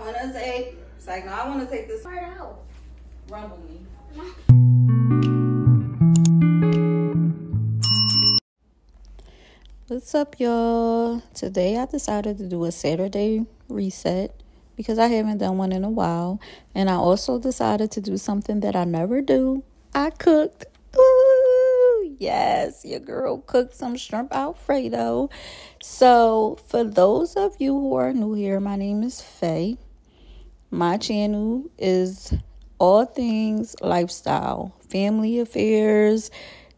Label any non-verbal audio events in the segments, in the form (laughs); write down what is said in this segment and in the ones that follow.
I want to say, it's like, no, I want to take this Start out. rumble me. What's up, y'all? Today I decided to do a Saturday reset because I haven't done one in a while. And I also decided to do something that I never do. I cooked. Ooh, yes, your girl cooked some shrimp Alfredo. So, for those of you who are new here, my name is Faye. My channel is all things lifestyle, family affairs,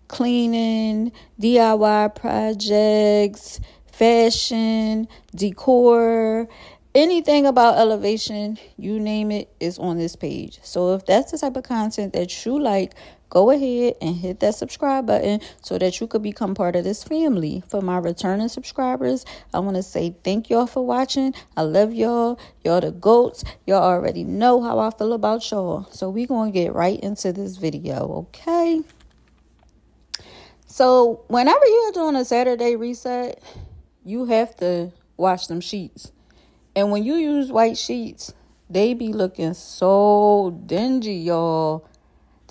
cleaning, DIY projects, fashion, decor, anything about elevation, you name it, is on this page. So if that's the type of content that you like, go ahead and hit that subscribe button so that you could become part of this family. For my returning subscribers, I want to say thank y'all for watching. I love y'all. Y'all the goats. Y'all already know how I feel about y'all. So we going to get right into this video, okay? So whenever you're doing a Saturday reset, you have to wash them sheets. And when you use white sheets, they be looking so dingy, y'all.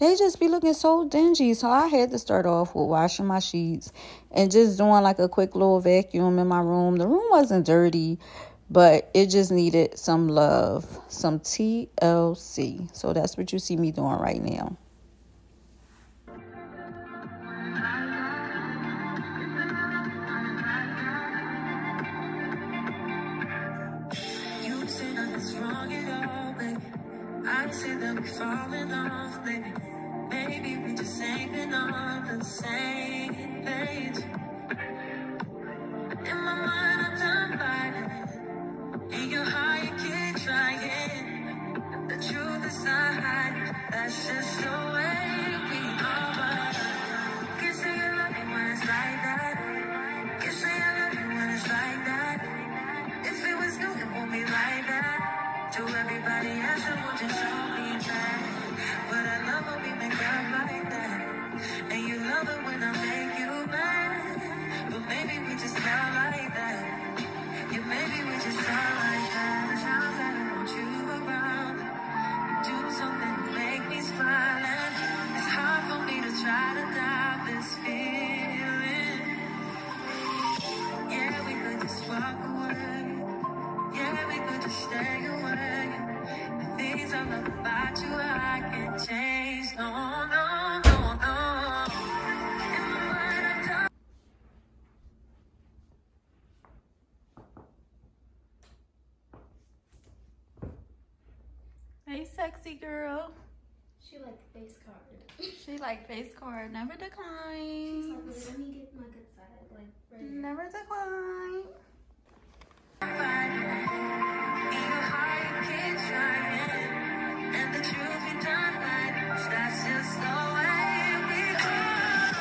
They just be looking so dingy. So I had to start off with washing my sheets and just doing like a quick little vacuum in my room. The room wasn't dirty, but it just needed some love, some TLC. So that's what you see me doing right now. Falling off, baby. Maybe we just ain't been on the same page. In my mind, I'm done fighting. In your heart, you keep trying. The truth is not hiding. That's just the way She like face card, never So declines. wait, let me get my good side. Like right. Never decline. In your heart, you keep trying. And the truth, we done like That's just the way we are.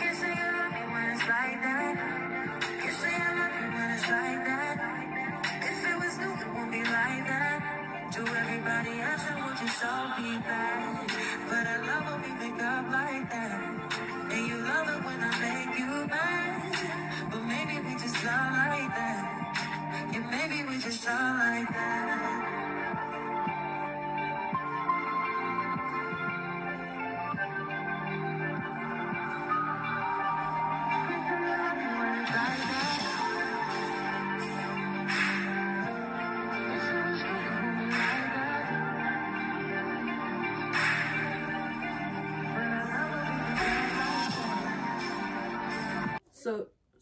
Can't say you love me when it's like that. Can't say I love you when it's like And you love it when I make you mad. But maybe we just not like that. Yeah, maybe we just not like that.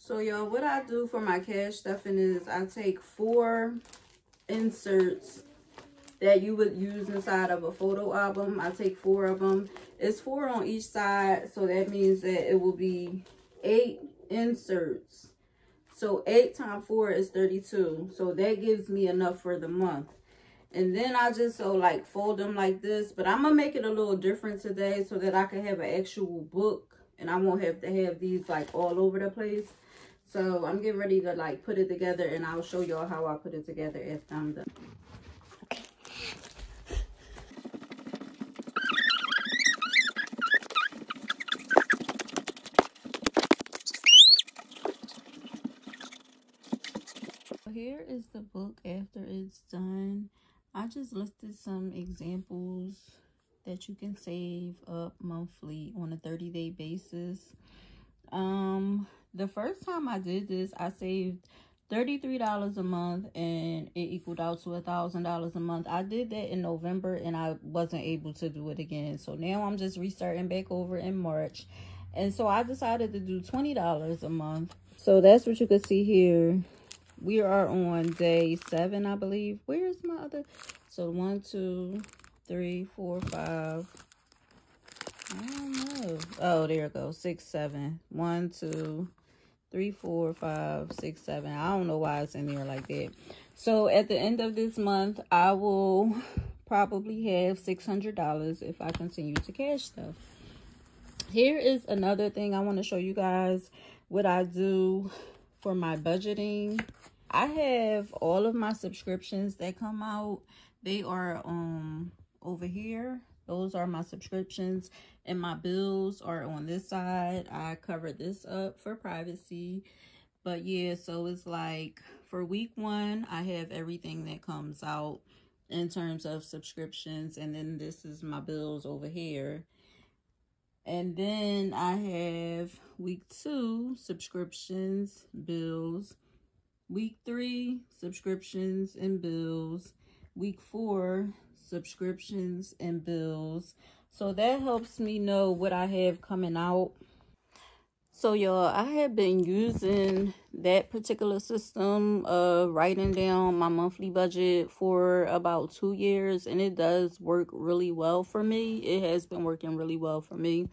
So, y'all, what I do for my cash stuffing is I take four inserts that you would use inside of a photo album. I take four of them. It's four on each side, so that means that it will be eight inserts. So eight times four is 32. So that gives me enough for the month. And then I just so like fold them like this. But I'm going to make it a little different today so that I can have an actual book. And I won't have to have these like all over the place. So I'm getting ready to like put it together. And I'll show y'all how I put it together after I'm done. Here is the book after it's done. I just listed some examples that you can save up monthly on a 30 day basis. Um, the first time I did this, I saved $33 a month and it equaled out to a $1,000 a month. I did that in November and I wasn't able to do it again. So now I'm just restarting back over in March. And so I decided to do $20 a month. So that's what you can see here. We are on day seven, I believe. Where's my other? So one, two, three, four, five. I don't know. Oh, there it goes. Six, seven. One, two, three, four, five, six, seven. I don't know why it's in there like that. So at the end of this month, I will (laughs) probably have $600 if I continue to cash stuff. Here is another thing I want to show you guys what I do for my budgeting. I have all of my subscriptions that come out. They are um over here. Those are my subscriptions and my bills are on this side. I covered this up for privacy. But yeah, so it's like for week one, I have everything that comes out in terms of subscriptions. And then this is my bills over here. And then I have week two, subscriptions, bills. Week three, subscriptions and bills. Week four, subscriptions and bills. So that helps me know what I have coming out. So y'all, I have been using that particular system of writing down my monthly budget for about two years and it does work really well for me. It has been working really well for me.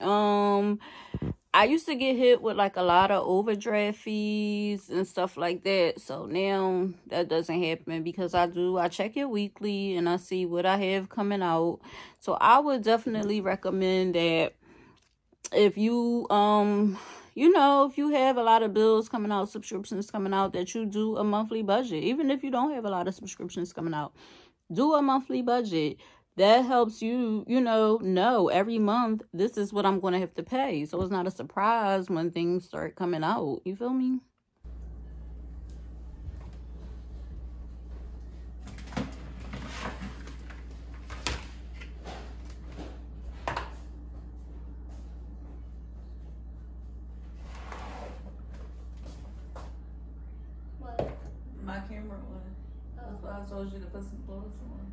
Um, I used to get hit with like a lot of overdraft fees and stuff like that. So now that doesn't happen because I do, I check it weekly and I see what I have coming out. So I would definitely recommend that if you, um, you know, if you have a lot of bills coming out, subscriptions coming out, that you do a monthly budget. Even if you don't have a lot of subscriptions coming out, do a monthly budget that helps you, you know, know every month this is what I'm going to have to pay. So it's not a surprise when things start coming out. You feel me? What? My camera on. That's why I told you to put some clothes on.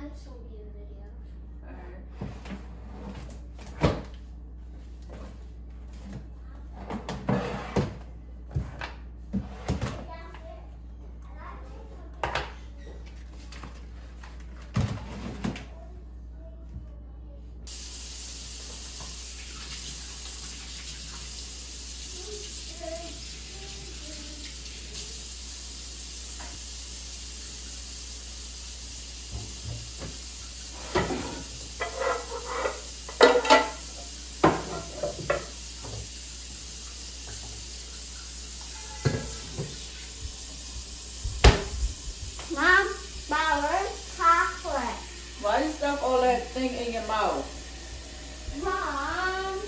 I will be in the video. Alright. Why you stuff all that thing in your mouth? Mom.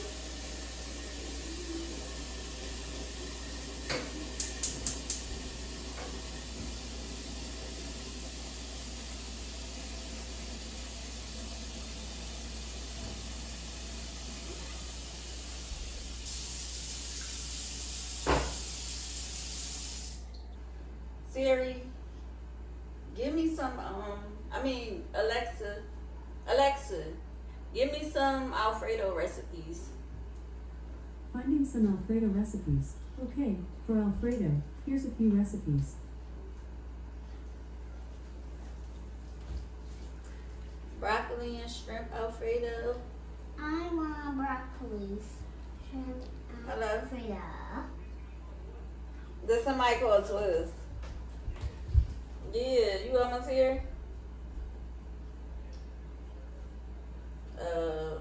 Siri, give me some, um, I mean, Alexa, Alexa, give me some Alfredo recipes. Finding some Alfredo recipes. Okay, for Alfredo, here's a few recipes. Broccoli and shrimp Alfredo. I want broccoli. Shrimp Hello? Alfredo. There's somebody called Twist. Yeah, you almost here? Uh,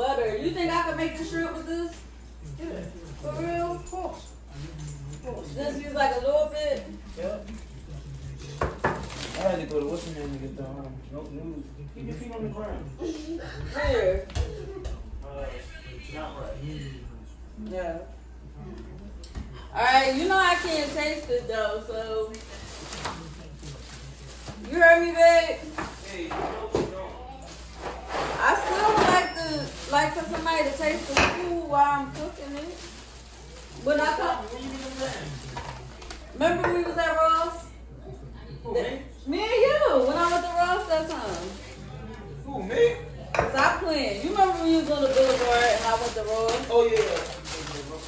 butter. You think I can make the shrimp with this? For real? Of course. Just use like a little bit. Yep. I had to go to what's the name to get the um, no news. Keep your feet on the ground. Here. Uh, not right. Yeah. Alright, you know I can't taste it though, so. You heard me, babe? Hey, you know what you're I still would like to like for somebody to taste the food while I'm cooking it. When I come, When you get them remember we was at Ross? Who, me? Me and you, when I went to Ross that time. Who, me? Stop playing. You remember when you was on the boulevard and I went to Ross? Oh, yeah.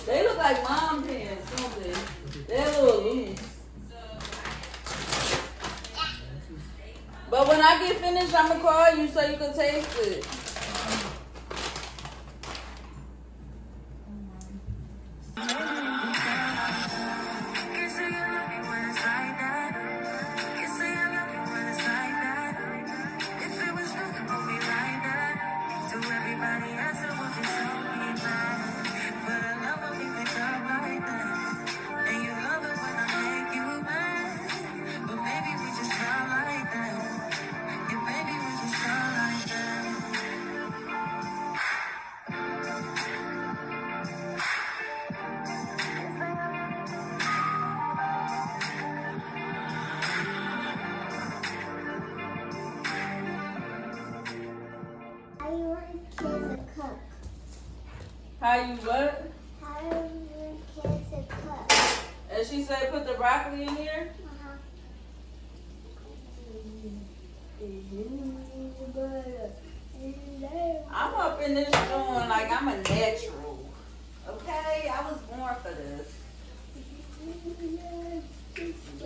They look like mom pants, don't they? They're a little loose. But when I get finished, I'm gonna call you so you can taste it. How you what? How do you kids cook? And she said put the broccoli in here. Uh-huh. I'm up in this joint like I'm a natural. Okay, I was born for this.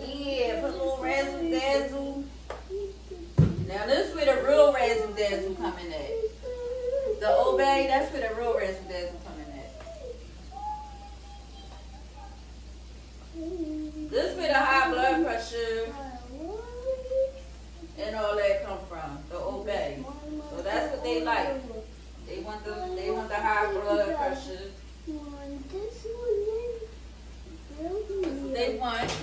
Yeah, put a little razzle dazzle. Now this where the real razzle dazzle coming at. The Old Bay, that's where the real razzle dazzle coming at. This where the high blood pressure and all that come from. The Old Bay. So they like. They want the they want the high blood pressure. They want.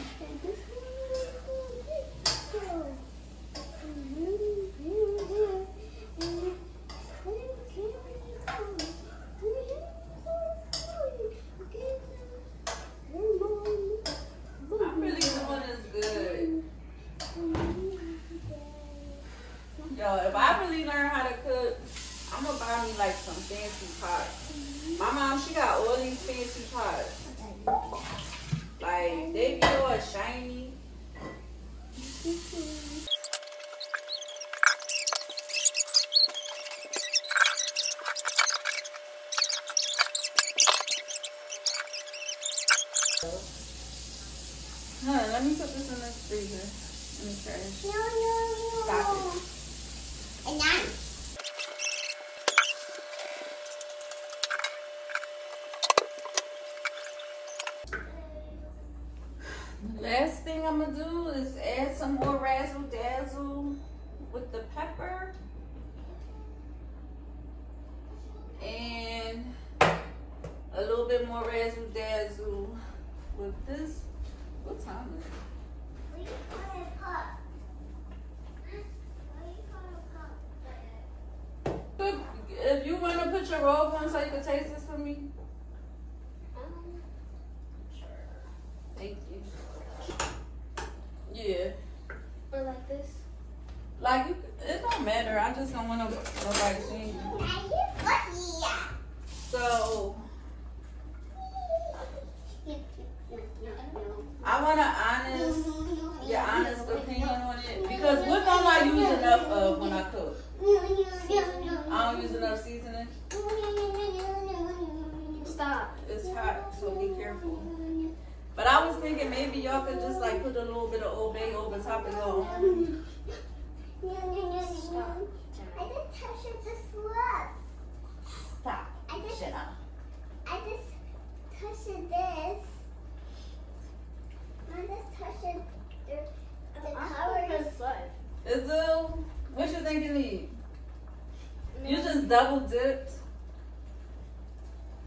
I'm really doing this good. Yo, if I really learn how to cook, I'm gonna buy me like some fancy pots. My mom, she got all these fancy pots. Like they be shiny. Huh, let me put this in the freezer. Let me try this. Stop it. And then, Last thing I'm gonna do is add some more razzle dazzle with the pepper. And a little bit more razzle dazzle with this. What time is it? what do you call it, Pop? What do you call it, Pop? Cook- If you wanna put your robe on so you can taste this for me. want an honest, your honest opinion on it because what don't I use enough of when I cook? I don't use enough seasoning. Stop. It's hot, so be careful. But I was thinking maybe y'all could just like put a little bit of Old Bay over top of y'all. Stop. I just touched it just once. Stop. I just, Shut up. I just touched this. I just touched it. The, the cover is Is it? What you think you need? You just double dipped.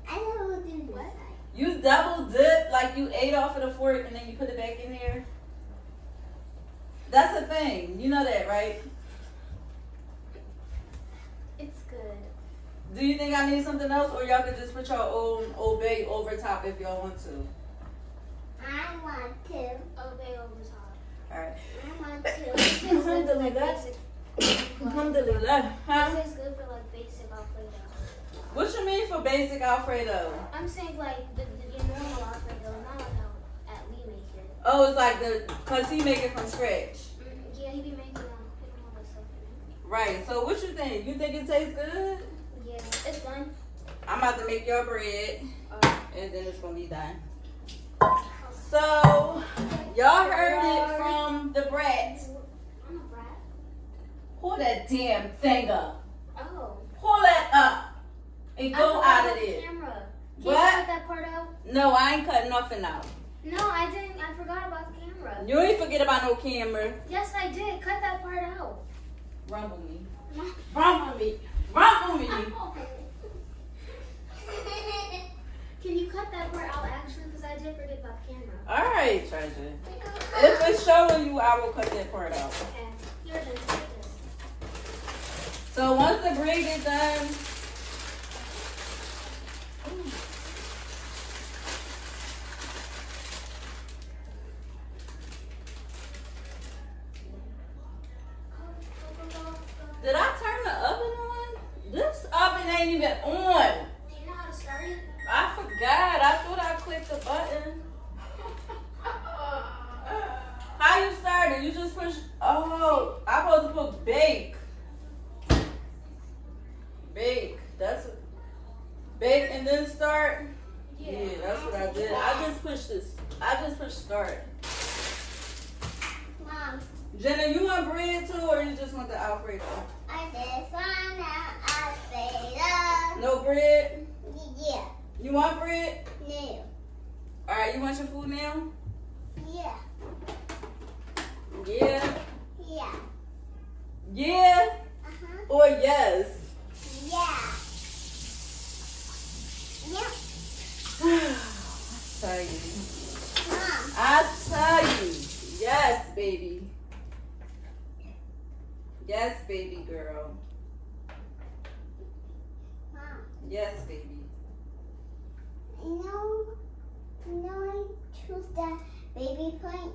I don't know do what. You double dip like you ate off of the fork and then you put it back in there. That's a thing. You know that, right? It's good. Do you think I need something else, or y'all could just put your own Old Bay over top if y'all want to? I want to. Old Bay over top. All right. I want to. (coughs) Alhamdulillah. Alhamdulillah. Huh? This is good for like basic Alfredo. What you mean for basic Alfredo? I'm saying like the, the your normal Alfredo, not like how at we make it. Oh, it's like the cause he make it from scratch. Mm, yeah, he be making um putting all that stuff in Right. So what you think? You think it tastes good? Yeah, it's done. I'm about to make your bread, and then it's gonna be done. So y'all heard it from the brat. I'm a brat. Pull that damn thing up. Oh. Pull that up and go out of there. Camera. Can What? you cut that part out? No, I ain't cutting nothing out. No, I didn't. I forgot about the camera. You ain't forget about no camera. Yes, I did. Cut that part out. Rumble me. (laughs) Rumble me. Rumble me. Can you cut that part out actually? Because I did forget about the camera. All right, treasure. If it's showing you, I will cut that part out. Okay. Here it is. Take this. So once the bread is done, did I turn the oven on? This oven ain't even on. Do you know how to start it? I forgot. I thought I clicked the button. How you started? You just push. Oh, I supposed to put bake. Bake. That's a, bake and then start. Yeah, that's what I did. I just pushed this. I just pushed start. Mom, Jenna, you want bread too, or you just want the Alfredo? I just want to Alfredo. No bread. Yeah. You want bread? No. All right. You want your food now? Yeah. Yeah. Yeah. Yeah. Uh-huh. Or yes. Yeah. Yep. tell you. Mom. I tell you. Yes, baby. Yes, baby girl. Mom. Yes, baby. You know, you know I choose that baby point?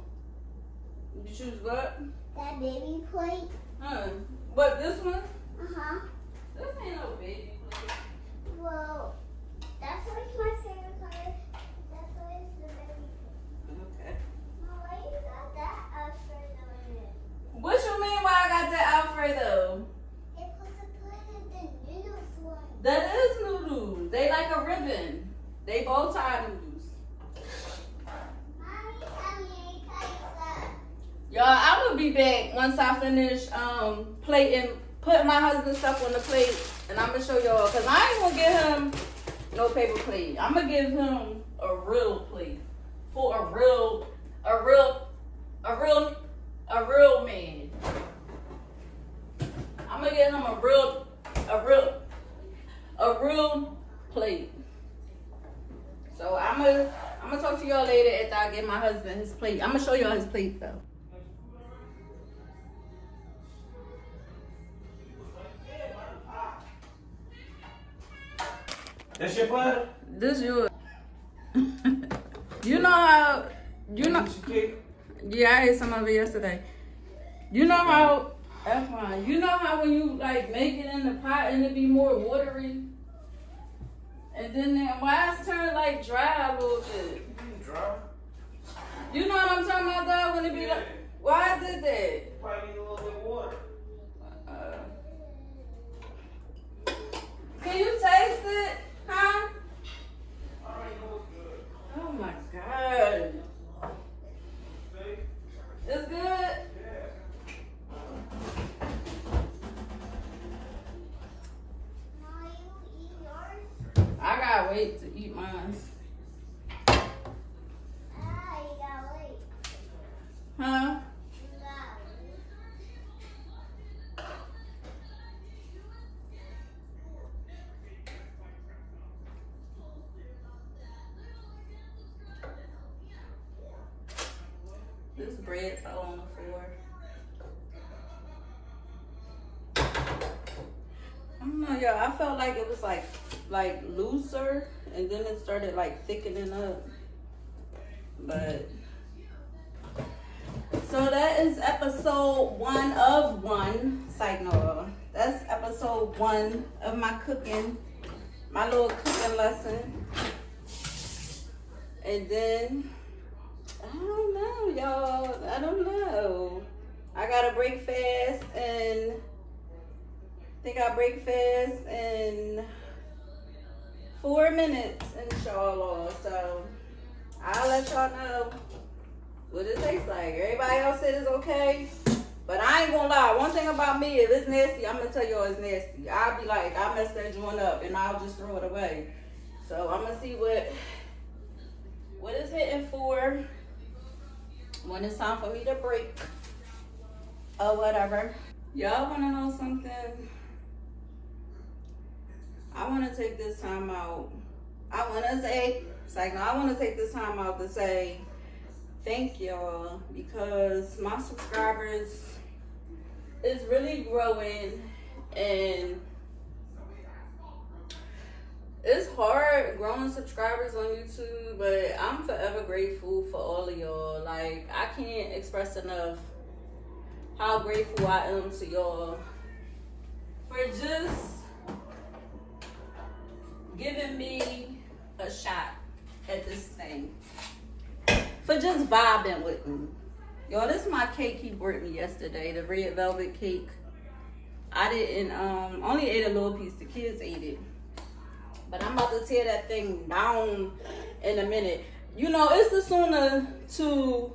You choose what? That baby point? Huh? What, this one? Uh-huh. This ain't no baby. plate. Well, that's always my favorite color. That's always the baby. Okay. Mom, why you got that Alfredo in it? What you mean why I got that Alfredo? It was to put in the noodles one. That is noodles. They like a ribbon. They bow tie noodles. Mommy, tell me, tell you that. Y'all, I will be back once I finish um plating, putting my husband's stuff on the plate, and I'm gonna show y'all. Cause I ain't gonna get him no paper plate. I'm gonna give him a real plate for a real, a real, a real, a real man. I'm gonna give him a real, a real, a real plate. So I'm gonna, I'm gonna talk to y'all later after I get my husband his plate. I'm gonna show y'all his plate though. Yeah, I ate some of it yesterday. You know how that's fine. You know how when you like make it in the pot and it be more watery? And then then why it's turn like dry a little bit? You dry? You know what I'm talking about though? When it be like, why I did that? I don't know, y'all. I felt like it was like like looser, and then it started like thickening up. But so that is episode one of one. Side note. That's episode one of my cooking, my little cooking lesson. And then I don't know, y'all. I don't know. I gotta break fast and I think I break fast in four minutes, inshallah. So I'll let y'all know what it tastes like. Everybody else said it's okay. But I ain't gonna lie. One thing about me, if it's nasty, I'm gonna tell y'all it's nasty. I'll be like, I messed that joint up and I'll just throw it away. So I'm gonna see what what it's hitting for when it's time for me to break or whatever. Y'all wanna know something? I wanna take this time out. I wanna say, it's like, I wanna take this time out to say thank y'all because my subscribers is really growing and it's hard growing subscribers on YouTube, but I'm forever grateful for all of y'all. Like I can't express enough how grateful I am to y'all vibing with me. Y'all, this is my cake he brought me yesterday, the red velvet cake. I didn't um only ate a little piece, the kids ate it. But I'm about to tear that thing down in a minute. You know, it's the sunnah to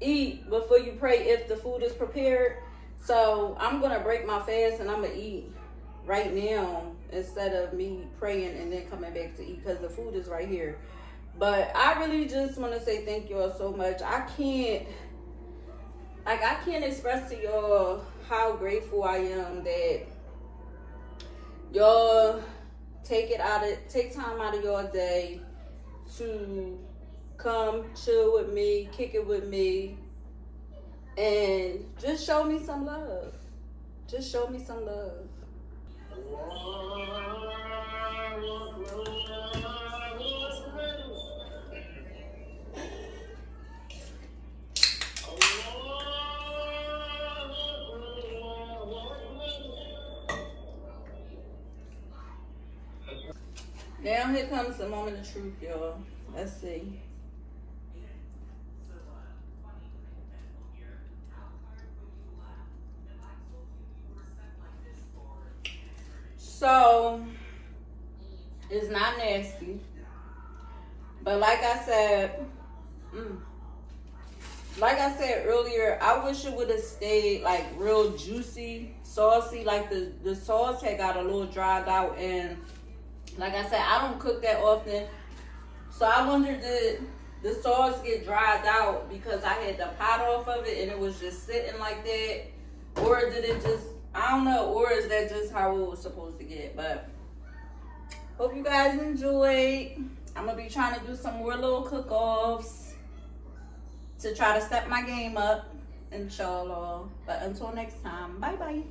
eat before you pray if the food is prepared. So I'm gonna break my fast and I'm gonna eat right now instead of me praying and then coming back to eat because the food is right here. But I really just want to say thank y'all so much. I can't, like, I can't express to y'all how grateful I am that y'all take it out of, take time out of your day to come chill with me, kick it with me, and just show me some love. Just show me some love. Now here comes the moment of truth, y'all. Let's see. So it's not nasty. But like I said, mm, like I said earlier, I wish it would have stayed like real juicy, saucy. Like the, the sauce had got a little dried out and like I said, I don't cook that often. So I wondered did the sauce get dried out because I had the pot off of it and it was just sitting like that? Or did it just I don't know, or is that just how it was supposed to get? But hope you guys enjoyed. I'm gonna be trying to do some more little cook-offs to try to step my game up, inshallah. But until next time, bye bye.